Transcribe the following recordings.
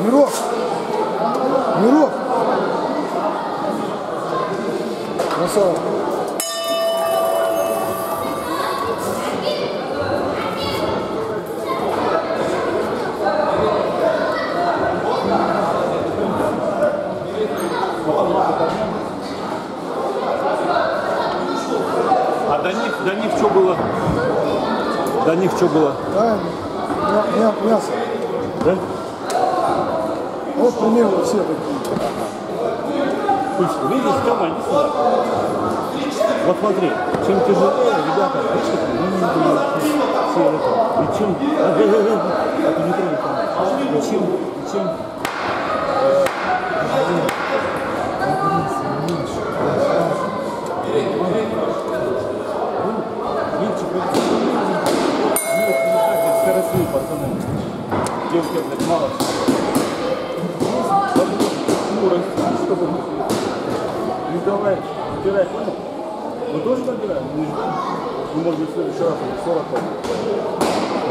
Мирок! Мирок! Красава! А до них, до них что было? До них что было? Да, мя- мя- мясо. Да? Вот примерно все такие. Слушай, видишь, Тёма, иди сюда. Вот смотри, чем тяжелее, ребята, маленькие все это. И чем... А, ты не трогай там. И чем... И чем... э, тяжелее, конкуренция меньше, не давай, набирай, понял? Мы тоже набираем, мы не ждем. Ну, может быть, в следующий раз уже 40 помню.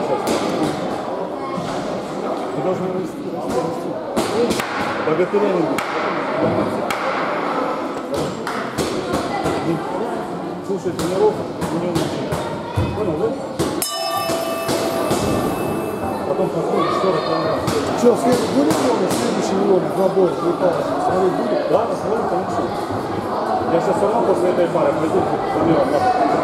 Сейчас. Мы должны расти, расти, расти. Богатыря не будет. Слушай, тренировка, у него не Понял, да? Потом подходит 40 километров. Что, след... будет много следующий боя, две паузы. Смотреть будет? Да, посмотрим, конечно. Я сейчас все равно после этой пары пойду помимо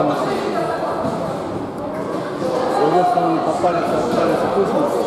там соответственно, попали, попали в космос.